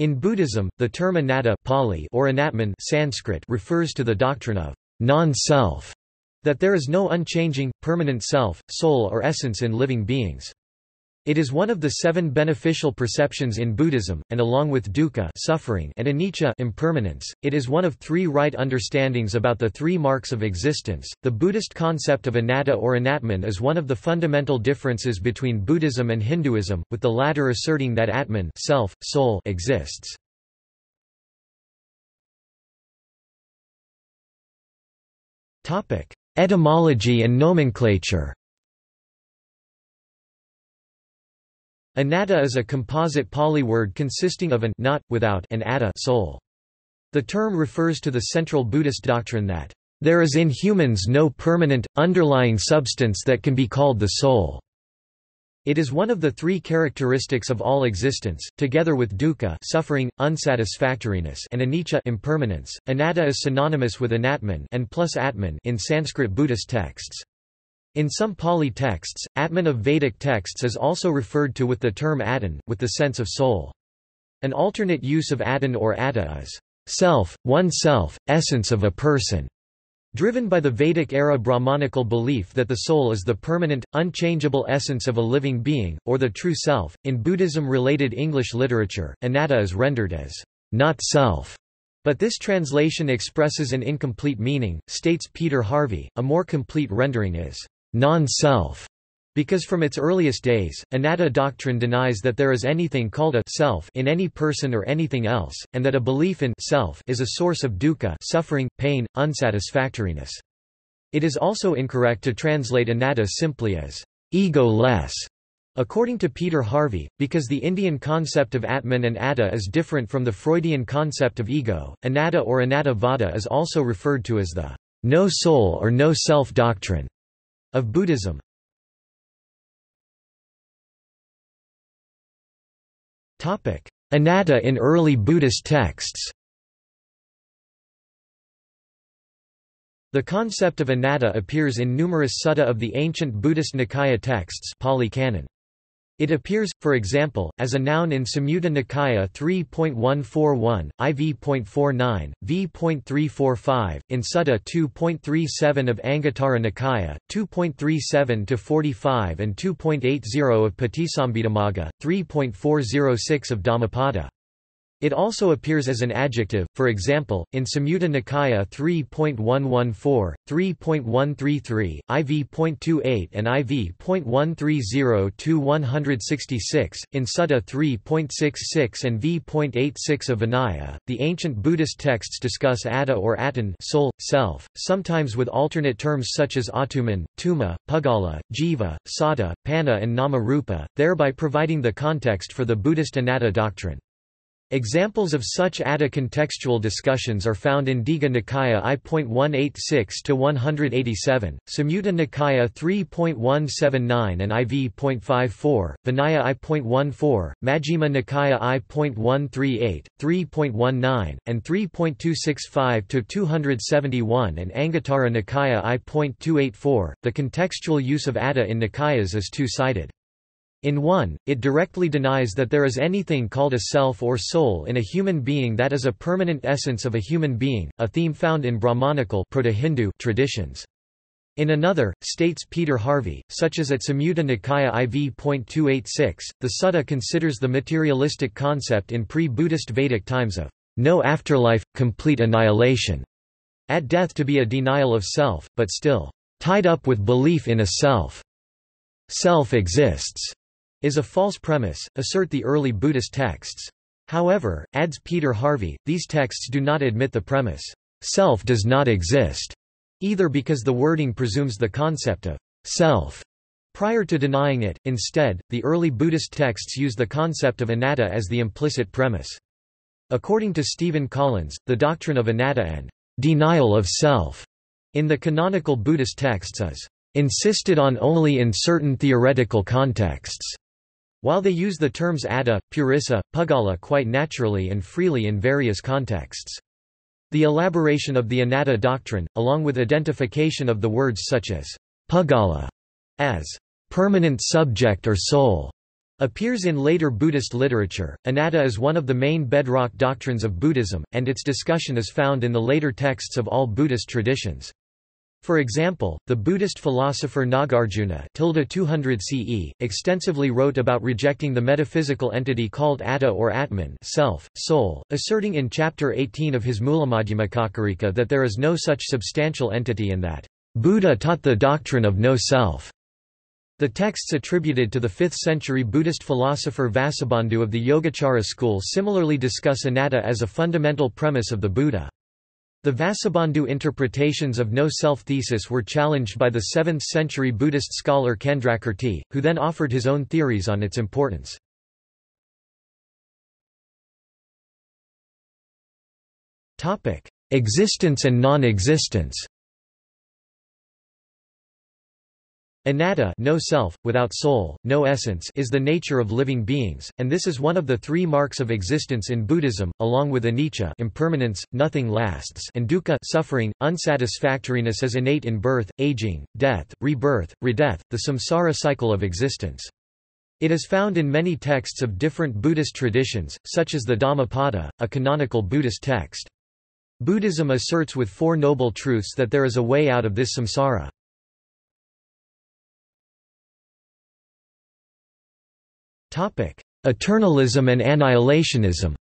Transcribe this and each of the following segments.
In Buddhism, the term anatta Pali or anatman Sanskrit refers to the doctrine of non-self, that there is no unchanging, permanent self, soul or essence in living beings. It is one of the seven beneficial perceptions in Buddhism, and along with dukkha suffering and anicca impermanence, it is one of three right understandings about the three marks of existence. The Buddhist concept of anatta or anatman is one of the fundamental differences between Buddhism and Hinduism, with the latter asserting that atman self, soul exists. Etymology and nomenclature Anatta is a composite Pali word consisting of an not, without and atta soul. The term refers to the central Buddhist doctrine that, "...there is in humans no permanent, underlying substance that can be called the soul." It is one of the three characteristics of all existence, together with dukkha suffering, unsatisfactoriness and anicca impermanence. Anatta is synonymous with anatman and plus atman in Sanskrit Buddhist texts. In some Pali texts, Atman of Vedic texts is also referred to with the term Attan, with the sense of soul. An alternate use of Attan or Atta is self, one self, essence of a person. Driven by the Vedic-era Brahmanical belief that the soul is the permanent, unchangeable essence of a living being, or the true self, in Buddhism-related English literature, anatta is rendered as not self. But this translation expresses an incomplete meaning, states Peter Harvey. A more complete rendering is non-self, because from its earliest days, anatta doctrine denies that there is anything called a self in any person or anything else, and that a belief in self is a source of dukkha suffering, pain, unsatisfactoriness. It is also incorrect to translate anatta simply as ego-less, according to Peter Harvey, because the Indian concept of Atman and Atta is different from the Freudian concept of ego. Anatta or anatta vada is also referred to as the no soul or no self doctrine of Buddhism. Anatta in early Buddhist texts. The concept of anatta appears in numerous sutta of the ancient Buddhist Nikaya texts Pali Canon. It appears, for example, as a noun in Samyutta Nikaya 3.141, IV.49, V.345, in Sutta 2.37 of Anguttara Nikaya, 2.37-45 and 2.80 of Patisambhidamagga, 3.406 of Dhammapada. It also appears as an adjective, for example, in Samyutta Nikaya 3.114, 3.133, IV.28 and IV.130-166, in Sutta 3.66 and V.86 of Vinaya. The ancient Buddhist texts discuss atta or attan soul, self, sometimes with alternate terms such as atuman, tuma, puggala, jiva, sada, panna and nama rupa, thereby providing the context for the Buddhist anatta doctrine. Examples of such Atta contextual discussions are found in Digha Nikaya I.186-187, Samyutta Nikaya 3.179 and IV.54, Vinaya I.14, Majjhima Nikaya I.138, 3.19, and 3.265-271 and Anguttara Nikaya I.284. The contextual use of Atta in Nikayas is two-sided. In one, it directly denies that there is anything called a self or soul in a human being that is a permanent essence of a human being, a theme found in Brahmanical Proto-Hindu traditions. In another, states Peter Harvey, such as at Samyutta Nikaya IV.286, the sutta considers the materialistic concept in pre-Buddhist Vedic times of no afterlife, complete annihilation, at death to be a denial of self, but still tied up with belief in a self. Self exists is a false premise, assert the early Buddhist texts. However, adds Peter Harvey, these texts do not admit the premise, self does not exist, either because the wording presumes the concept of self prior to denying it, instead, the early Buddhist texts use the concept of anatta as the implicit premise. According to Stephen Collins, the doctrine of anatta and denial of self in the canonical Buddhist texts is insisted on only in certain theoretical contexts. While they use the terms atta, purisa, puggala quite naturally and freely in various contexts. The elaboration of the anatta doctrine, along with identification of the words such as puggala as permanent subject or soul, Appears in later Buddhist literature, anatta is one of the main bedrock doctrines of Buddhism, and its discussion is found in the later texts of all Buddhist traditions. For example, the Buddhist philosopher Nagarjuna 200 CE, extensively wrote about rejecting the metaphysical entity called atta or atman self, soul, asserting in chapter 18 of his Mulamadhyamakakarika that there is no such substantial entity and that, "...Buddha taught the doctrine of no self." The texts attributed to the 5th-century Buddhist philosopher Vasubandhu of the Yogacara school similarly discuss anatta as a fundamental premise of the Buddha. The Vasubandhu interpretations of no-self thesis were challenged by the 7th-century Buddhist scholar Candrakirti, who then offered his own theories on its importance. Existence and non-existence Anatta no self, without soul, no essence is the nature of living beings, and this is one of the three marks of existence in Buddhism, along with anicca impermanence, nothing lasts and dukkha suffering, unsatisfactoriness as innate in birth, aging, death, rebirth, redeath, the samsara cycle of existence. It is found in many texts of different Buddhist traditions, such as the Dhammapada, a canonical Buddhist text. Buddhism asserts with Four Noble Truths that there is a way out of this samsara. Eternalism and annihilationism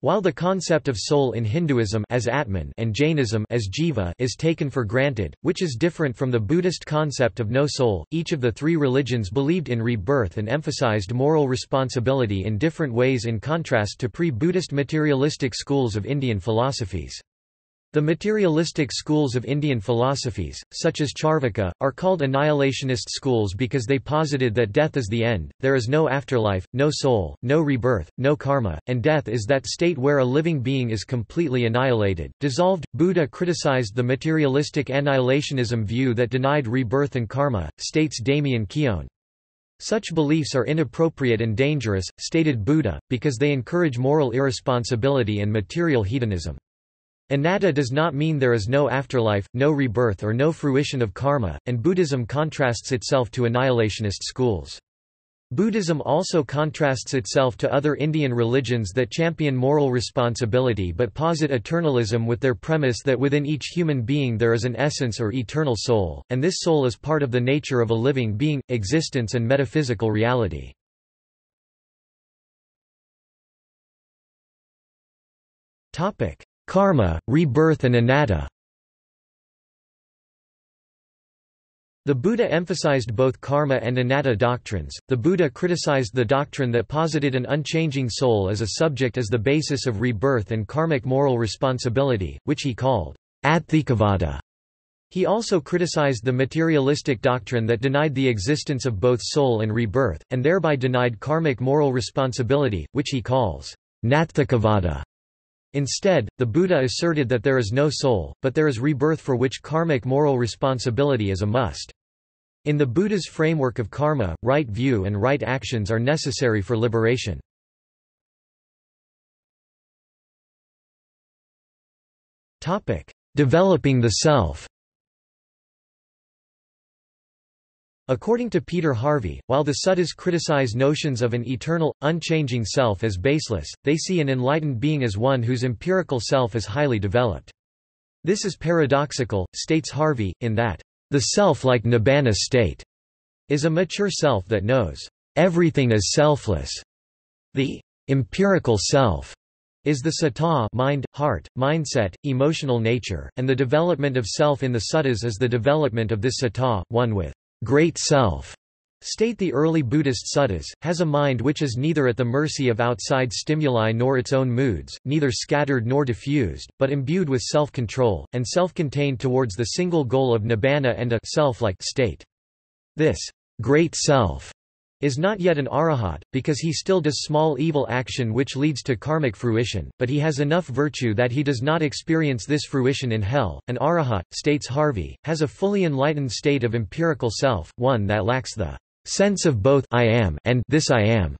While the concept of soul in Hinduism as Atman and Jainism as Jiva is taken for granted, which is different from the Buddhist concept of no soul, each of the three religions believed in rebirth and emphasized moral responsibility in different ways in contrast to pre-Buddhist materialistic schools of Indian philosophies. The materialistic schools of Indian philosophies, such as Charvaka, are called annihilationist schools because they posited that death is the end, there is no afterlife, no soul, no rebirth, no karma, and death is that state where a living being is completely annihilated, dissolved. Buddha criticized the materialistic annihilationism view that denied rebirth and karma, states Damien Keown. Such beliefs are inappropriate and dangerous, stated Buddha, because they encourage moral irresponsibility and material hedonism. Anatta does not mean there is no afterlife, no rebirth or no fruition of karma, and Buddhism contrasts itself to annihilationist schools. Buddhism also contrasts itself to other Indian religions that champion moral responsibility but posit eternalism with their premise that within each human being there is an essence or eternal soul, and this soul is part of the nature of a living being, existence and metaphysical reality. Karma, rebirth and anatta The Buddha emphasized both karma and anatta doctrines. The Buddha criticized the doctrine that posited an unchanging soul as a subject as the basis of rebirth and karmic moral responsibility, which he called atthikavada. He also criticized the materialistic doctrine that denied the existence of both soul and rebirth, and thereby denied karmic moral responsibility, which he calls natthikavada. Instead, the Buddha asserted that there is no soul, but there is rebirth for which karmic moral responsibility is a must. In the Buddha's framework of karma, right view and right actions are necessary for liberation. Developing the self According to Peter Harvey, while the Suttas criticize notions of an eternal, unchanging self as baseless, they see an enlightened being as one whose empirical self is highly developed. This is paradoxical, states Harvey, in that, the self-like nibbana state is a mature self that knows everything is selfless. The empirical self is the citta mind, heart, mindset, emotional nature, and the development of self in the suttas is the development of this citta, one with great self, state the early Buddhist suttas, has a mind which is neither at the mercy of outside stimuli nor its own moods, neither scattered nor diffused, but imbued with self-control, and self-contained towards the single goal of nibbana and a self-like state. This great self is not yet an arahat, because he still does small evil action which leads to karmic fruition, but he has enough virtue that he does not experience this fruition in hell. An arahat, states Harvey, has a fully enlightened state of empirical self, one that lacks the sense of both I am and this I am,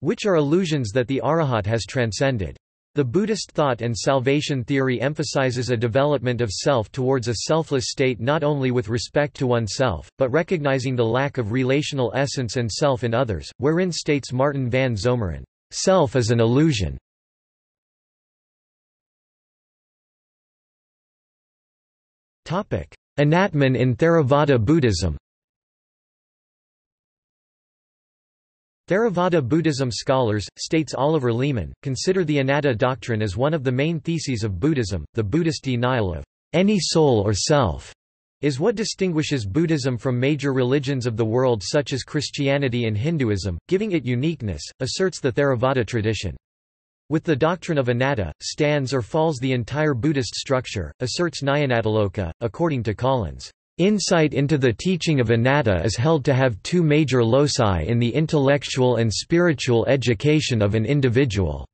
which are illusions that the arahat has transcended. The Buddhist thought and salvation theory emphasizes a development of self towards a selfless state not only with respect to oneself, but recognizing the lack of relational essence and self in others, wherein states Martin van Zomeren, "...self is an illusion." Anatman in Theravada Buddhism Theravada Buddhism scholars, states Oliver Leaman, consider the anatta doctrine as one of the main theses of Buddhism. The Buddhist denial of any soul or self is what distinguishes Buddhism from major religions of the world such as Christianity and Hinduism, giving it uniqueness, asserts the Theravada tradition. With the doctrine of anatta, stands or falls the entire Buddhist structure, asserts Nyanatiloka, according to Collins. Insight into the teaching of anatta is held to have two major loci in the intellectual and spiritual education of an individual.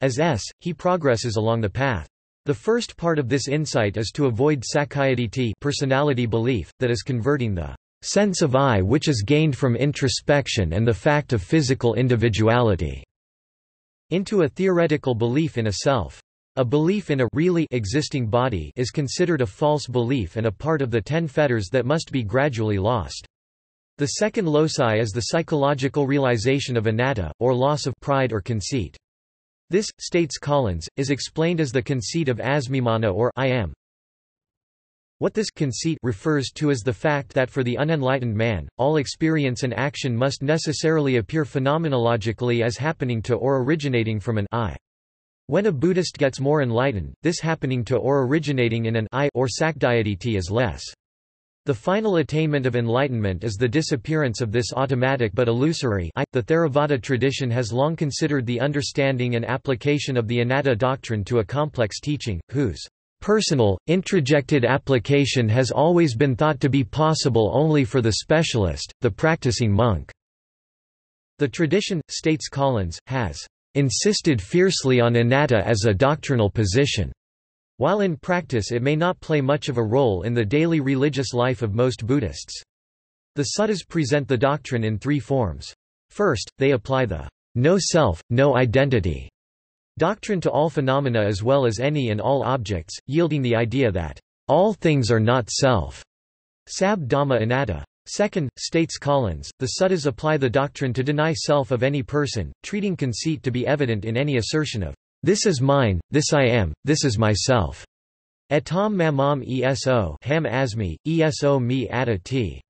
As S, he progresses along the path. The first part of this insight is to avoid sakkayaditthi personality belief, that is converting the sense of I which is gained from introspection and the fact of physical individuality into a theoretical belief in a self. A belief in a really existing body is considered a false belief and a part of the ten fetters that must be gradually lost. The second loci is the psychological realization of anatta, or loss of pride or conceit. This, states Collins, is explained as the conceit of asmimana or I am. What this conceit refers to is the fact that for the unenlightened man, all experience and action must necessarily appear phenomenologically as happening to or originating from an I. When a Buddhist gets more enlightened, this happening to or originating in an I or sakkayaditthi is less. The final attainment of enlightenment is the disappearance of this automatic but illusory I. The Theravada tradition has long considered the understanding and application of the anatta doctrine to a complex teaching, whose personal, introjected application has always been thought to be possible only for the specialist, the practicing monk. The tradition, states Collins, has insisted fiercely on anatta as a doctrinal position. While in practice it may not play much of a role in the daily religious life of most Buddhists. The suttas present the doctrine in three forms. First, they apply the no self, no identity doctrine to all phenomena as well as any and all objects, yielding the idea that all things are not self. Sab Dhamma Anatta. Second, states Collins, the suttas apply the doctrine to deny self of any person, treating conceit to be evident in any assertion of, this is mine, this I am, this is myself. Etam mamam eso ham asmi, eso me t.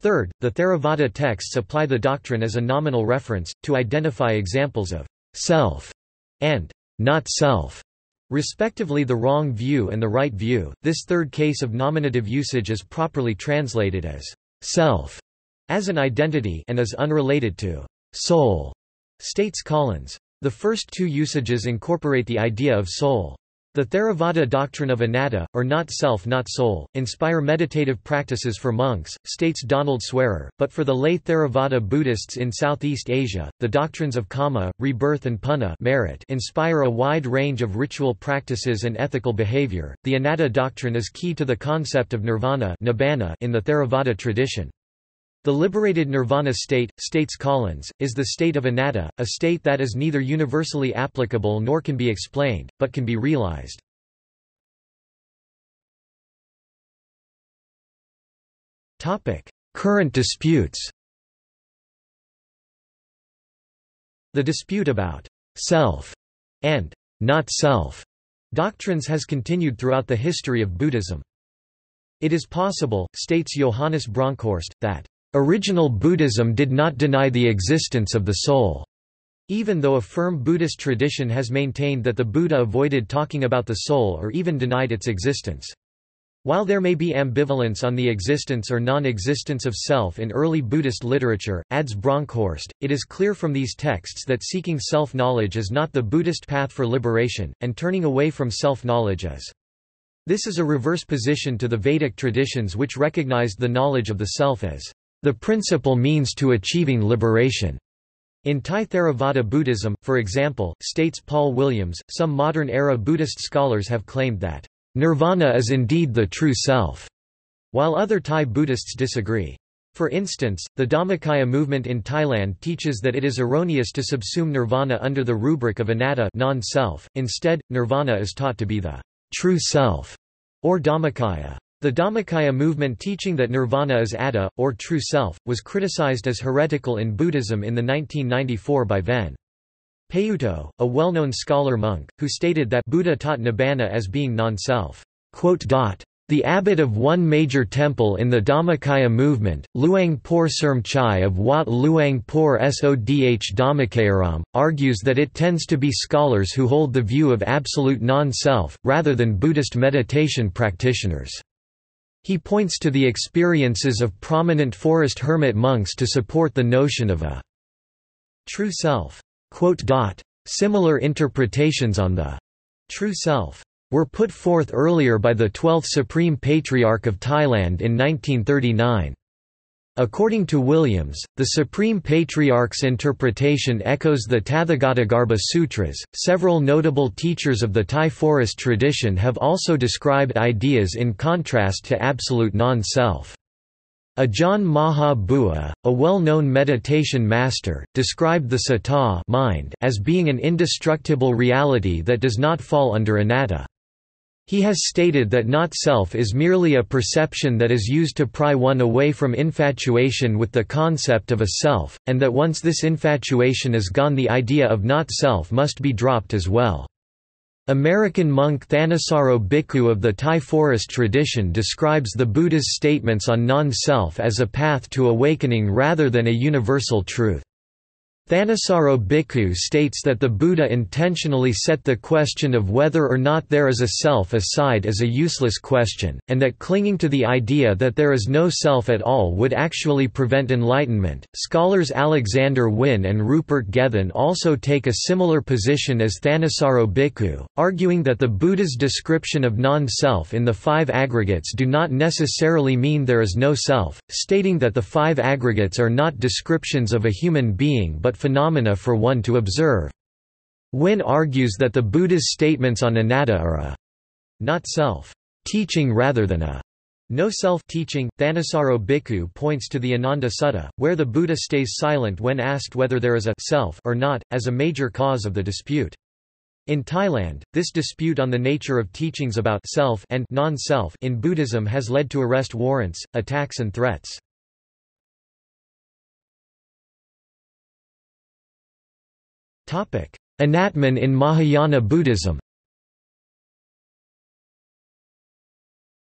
Third, the Theravada texts apply the doctrine as a nominal reference, to identify examples of self and not self respectively the wrong view and the right view. This third case of nominative usage is properly translated as self as an identity and is unrelated to soul, states Collins. The first two usages incorporate the idea of soul. The Theravada doctrine of anatta, or not self not soul, inspire meditative practices for monks, states Donald Swearer, but for the lay Theravada Buddhists in Southeast Asia, the doctrines of karma, rebirth and punna merit inspire a wide range of ritual practices and ethical behavior. The anatta doctrine is key to the concept of nirvana in the Theravada tradition. The liberated nirvana state, states Collins, is the state of anatta, a state that is neither universally applicable nor can be explained, but can be realized. Current disputes The dispute about self and not self doctrines has continued throughout the history of Buddhism. It is possible, states Johannes Bronkhorst, that Original Buddhism did not deny the existence of the soul. Even though a firm Buddhist tradition has maintained that the Buddha avoided talking about the soul or even denied its existence. While there may be ambivalence on the existence or non-existence of self in early Buddhist literature, adds Bronkhorst, it is clear from these texts that seeking self-knowledge is not the Buddhist path for liberation, and turning away from self-knowledge is. This is a reverse position to the Vedic traditions which recognized the knowledge of the self as the principal means to achieving liberation. In Thai Theravada Buddhism, for example, states Paul Williams, some modern-era Buddhist scholars have claimed that, "...nirvana is indeed the true self", while other Thai Buddhists disagree. For instance, the Dhammakaya movement in Thailand teaches that it is erroneous to subsume nirvana under the rubric of anatta non-self, instead, nirvana is taught to be the true self, or Dhammakaya. The Dhammakaya movement teaching that nirvana is atta, or true self, was criticized as heretical in Buddhism in the 1994 by Ven. Payutto, a well-known scholar monk, who stated that Buddha taught nibbana as being non-self. The abbot of one major temple in the Dhammakaya movement, Luang Por Serm Chai of Wat Luang Por Sodh Dhammakayaram, argues that it tends to be scholars who hold the view of absolute non-self, rather than Buddhist meditation practitioners. He points to the experiences of prominent forest hermit monks to support the notion of a true self. Similar interpretations on the true self were put forth earlier by the 12th Supreme Patriarch of Thailand in 1939. According to Williams, the Supreme Patriarch's interpretation echoes the Tathagatagarbha Sutras. Several notable teachers of the Thai forest tradition have also described ideas in contrast to absolute non self. Ajahn Maha Bua, a well-known meditation master, described the citta mind as being an indestructible reality that does not fall under anatta. He has stated that not-self is merely a perception that is used to pry one away from infatuation with the concept of a self, and that once this infatuation is gone the idea of not-self must be dropped as well. American monk Thanissaro Bhikkhu of the Thai forest tradition describes the Buddha's statements on non-self as a path to awakening rather than a universal truth. Thanissaro Bhikkhu states that the Buddha intentionally set the question of whether or not there is a self aside as a useless question, and that clinging to the idea that there is no self at all would actually prevent enlightenment. Scholars Alexander Wynne and Rupert Gethin also take a similar position as Thanissaro Bhikkhu, arguing that the Buddha's description of non self in the five aggregates do not necessarily mean there is no self, stating that the five aggregates are not descriptions of a human being but phenomena for one to observe. Wynne argues that the Buddha's statements on anatta are a not self teaching rather than a no self-teaching. Thanissaro Bhikkhu points to the Ananda Sutta, where the Buddha stays silent when asked whether there is a self or not, as a major cause of the dispute. In Thailand, this dispute on the nature of teachings about self and non-self in Buddhism has led to arrest warrants, attacks and threats. Anatman in Mahayana Buddhism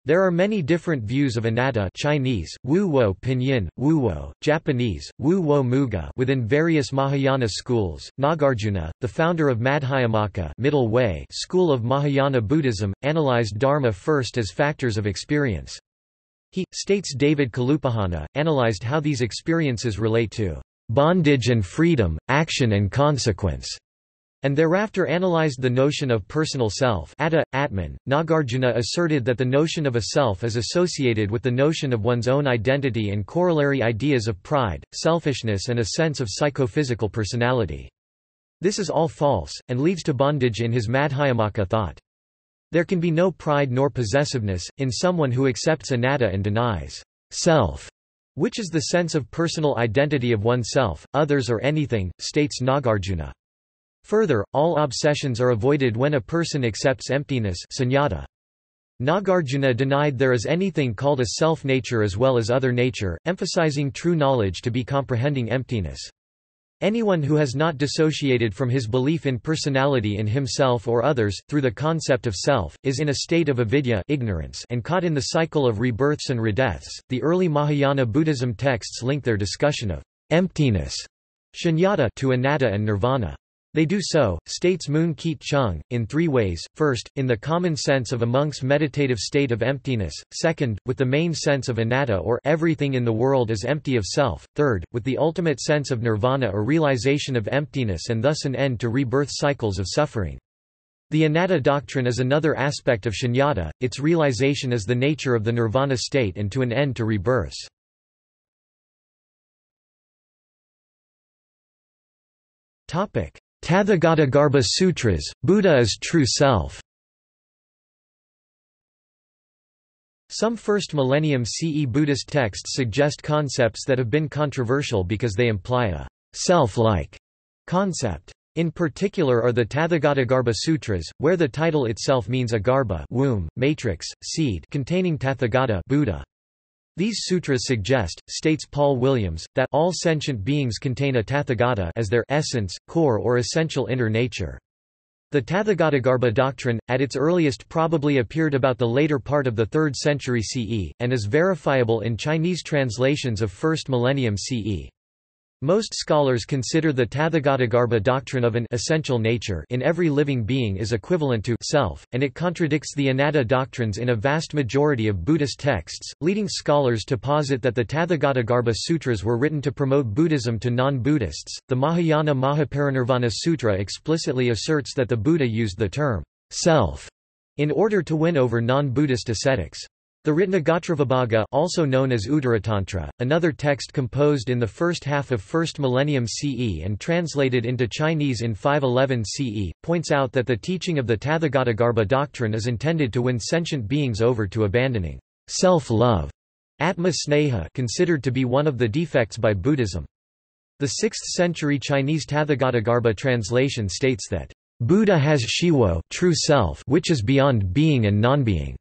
There are many different views of anatta Chinese, wu wo pinyin, wu wo, Japanese, wu wo muga within various Mahayana schools. Nagarjuna, the founder of Madhyamaka middle way school of Mahayana Buddhism, analyzed dharma first as factors of experience. He, states David Kalupahana, analyzed how these experiences relate to bondage and freedom, action and consequence, and thereafter analyzed the notion of personal self atta, atman. Nagarjuna asserted that the notion of a self is associated with the notion of one's own identity and corollary ideas of pride, selfishness and a sense of psychophysical personality. This is all false, and leads to bondage in his Madhyamaka thought. There can be no pride nor possessiveness, in someone who accepts anatta and denies self which is the sense of personal identity of oneself, others or anything, states Nagarjuna. Further, all obsessions are avoided when a person accepts emptiness sunyata. Nagarjuna denied there is anything called a self-nature as well as other nature, emphasizing true knowledge to be comprehending emptiness. Anyone who has not dissociated from his belief in personality in himself or others, through the concept of self, is in a state of avidya ignorance and caught in the cycle of rebirths and redeaths. The early Mahayana Buddhism texts link their discussion of emptiness shunyata to anatta and nirvana. They do so, states Mun-Keat Choong, in three ways, first, in the common sense of a monk's meditative state of emptiness, second, with the main sense of anatta or everything in the world is empty of self, third, with the ultimate sense of nirvana or realization of emptiness and thus an end to rebirth cycles of suffering. The anatta doctrine is another aspect of shunyata, its realization is the nature of the nirvana state and to an end to rebirths. Topic Tathagatagarbha Sutras, Buddha is true self. Some first millennium CE Buddhist texts suggest concepts that have been controversial because they imply a self-like concept. In particular are the Tathagatagarbha Sutras, where the title itself means a garbha womb, matrix, seed containing Tathagata Buddha. These sutras suggest, states Paul Williams, that all sentient beings contain a Tathagata as their essence, core or essential inner nature. The Tathagatagarbha doctrine, at its earliest probably appeared about the later part of the 3rd century CE, and is verifiable in Chinese translations of 1st millennium CE. Most scholars consider the Tathagatagarbha doctrine of an essential nature in every living being is equivalent to self, and it contradicts the anatta doctrines in a vast majority of Buddhist texts, leading scholars to posit that the Tathagatagarbha sutras were written to promote Buddhism to non-Buddhists. The Mahayana Mahaparinirvana Sutra explicitly asserts that the Buddha used the term self in order to win over non-Buddhist ascetics. The Ratnagotravibhaga also known as Uttaratantra, another text composed in the first half of 1st millennium CE and translated into Chinese in 511 CE, points out that the teaching of the Tathagatagarbha doctrine is intended to win sentient beings over to abandoning self-love, atma sneha considered to be one of the defects by Buddhism. The 6th century Chinese Tathagatagarbha translation states that, "...Buddha has shiwo true self which is beyond being and non-being."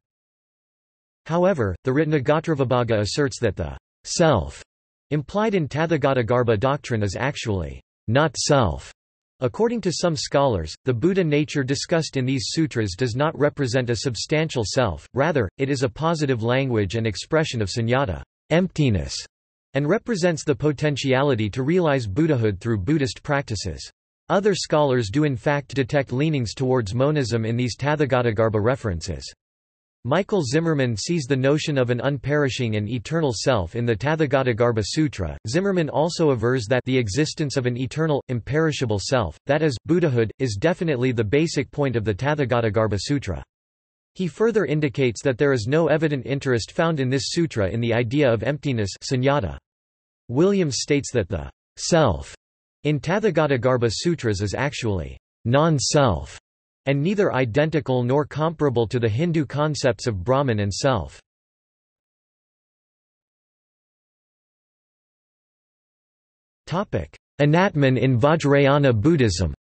However, the Ratnagotravibhaga asserts that the self implied in Tathagatagarbha doctrine is actually not self. According to some scholars, the Buddha nature discussed in these sutras does not represent a substantial self, rather, it is a positive language and expression of sunyata emptiness, and represents the potentiality to realize Buddhahood through Buddhist practices. Other scholars do in fact detect leanings towards monism in these Tathagatagarbha references. Michael Zimmermann sees the notion of an unperishing and eternal self in the Tathagatagarbha Sutra. Zimmermann also avers that the existence of an eternal, imperishable self, that is, Buddhahood, is definitely the basic point of the Tathagatagarbha Sutra. He further indicates that there is no evident interest found in this sutra in the idea of emptiness sunyata. Williams states that the self in Tathagatagarbha Sutras is actually non-self and neither identical nor comparable to the Hindu concepts of Brahman and self. Anatman in Vajrayana Buddhism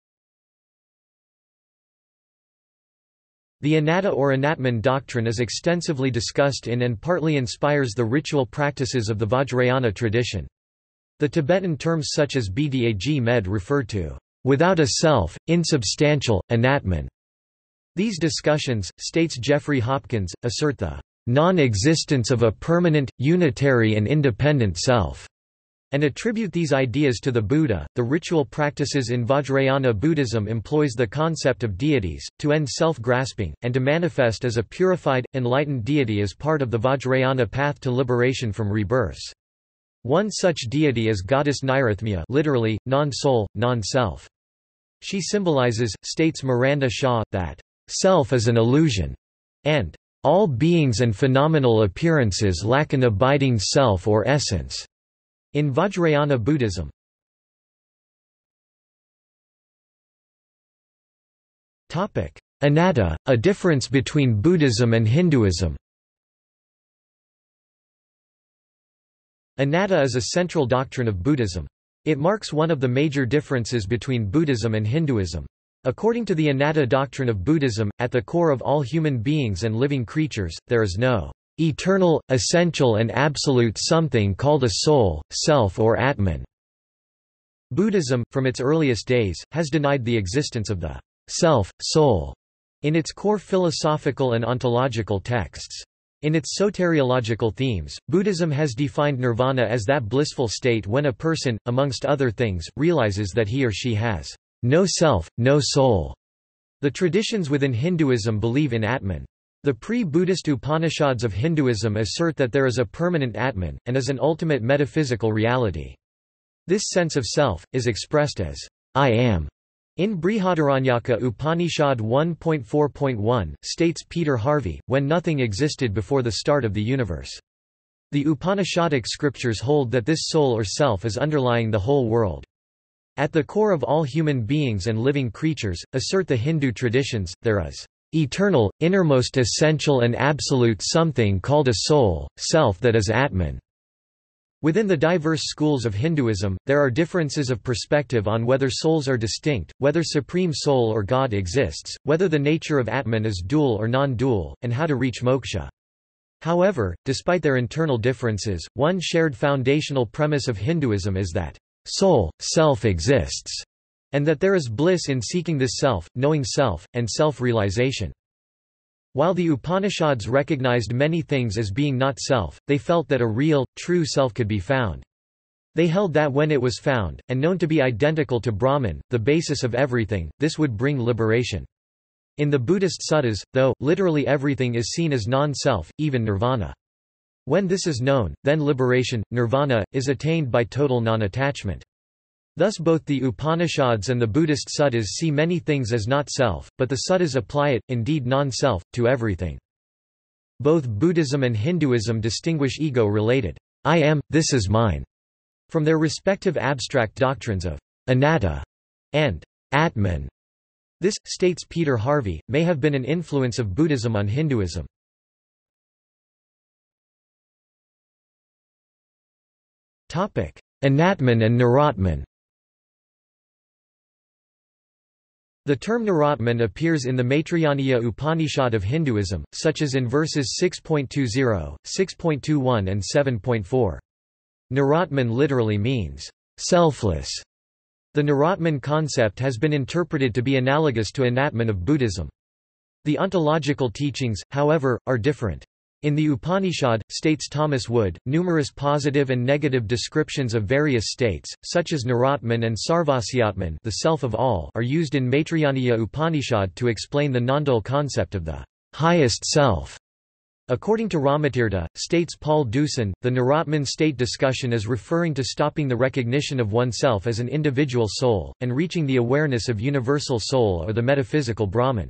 The anatta or anatman doctrine is extensively discussed in and partly inspires the ritual practices of the Vajrayana tradition. The Tibetan terms such as bdag med refer to without a self, insubstantial, anatman. These discussions, states Jeffrey Hopkins, assert the non-existence of a permanent, unitary and independent self, and attribute these ideas to the Buddha. The ritual practices in Vajrayana Buddhism employs the concept of deities, to end self-grasping, and to manifest as a purified, enlightened deity as part of the Vajrayana path to liberation from rebirths. One such deity is goddess Nairatmya literally, non-soul, non-self. She symbolizes, states Miranda Shaw, that self is an illusion, and all beings and phenomenal appearances lack an abiding self or essence. In Vajrayana Buddhism, Anatta, a difference between Buddhism and Hinduism Anatta is a central doctrine of Buddhism. It marks one of the major differences between Buddhism and Hinduism. According to the anatta doctrine of Buddhism, at the core of all human beings and living creatures, there is no eternal, essential and absolute something called a soul, self or atman. Buddhism, from its earliest days, has denied the existence of the self, soul, in its core philosophical and ontological texts. In its soteriological themes, Buddhism has defined nirvana as that blissful state when a person, amongst other things, realizes that he or she has no self, no soul. The traditions within Hinduism believe in Atman. The pre-Buddhist Upanishads of Hinduism assert that there is a permanent Atman, and is an ultimate metaphysical reality. This sense of self, is expressed as, I am, in Brihadaranyaka Upanishad 1.4.1, states Peter Harvey, when nothing existed before the start of the universe. The Upanishadic scriptures hold that this soul or self is underlying the whole world. At the core of all human beings and living creatures, assert the Hindu traditions, there is eternal, innermost essential and absolute something called a soul, self that is Atman. Within the diverse schools of Hinduism, there are differences of perspective on whether souls are distinct, whether supreme soul or God exists, whether the nature of Atman is dual or non-dual, and how to reach moksha. However, despite their internal differences, one shared foundational premise of Hinduism is that soul, self exists, and that there is bliss in seeking this self, knowing self, and self-realization. While the Upanishads recognized many things as being not self, they felt that a real, true self could be found. They held that when it was found, and known to be identical to Brahman, the basis of everything, this would bring liberation. In the Buddhist suttas, though, literally everything is seen as non-self, even nirvana. When this is known, then liberation, nirvana, is attained by total non-attachment. Thus both the Upanishads and the Buddhist suttas see many things as not self, but the suttas apply it, indeed non-self, to everything. Both Buddhism and Hinduism distinguish ego-related, I am, this is mine, from their respective abstract doctrines of anatta and atman. This, states Peter Harvey, may have been an influence of Buddhism on Hinduism. Anatman and Niratman The term Niratman appears in the Maitrayaniya Upanishad of Hinduism, such as in verses 6.20, 6.21 and 7.4. Niratman literally means, selfless. The Niratman concept has been interpreted to be analogous to Anatman of Buddhism. The ontological teachings, however, are different. In the Upanishad, states Thomas Wood, numerous positive and negative descriptions of various states, such as Niratman and Sarvasyatman the self of all are used in Maitrayaniya Upanishad to explain the nondual concept of the highest self. According to Ramatirtha, states Paul Deussen, the Niratman state discussion is referring to stopping the recognition of oneself as an individual soul, and reaching the awareness of universal soul or the metaphysical Brahman.